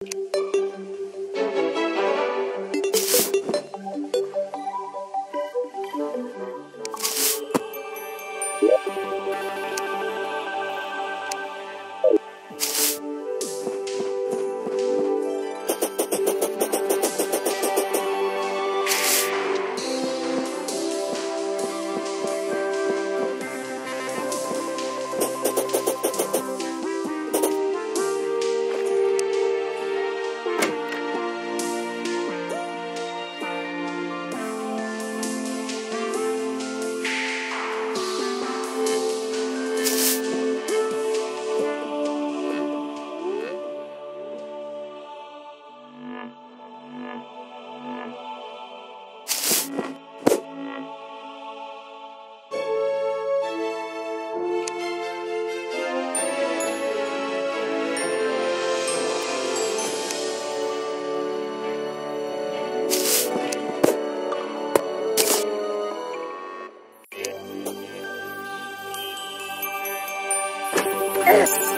you Yes.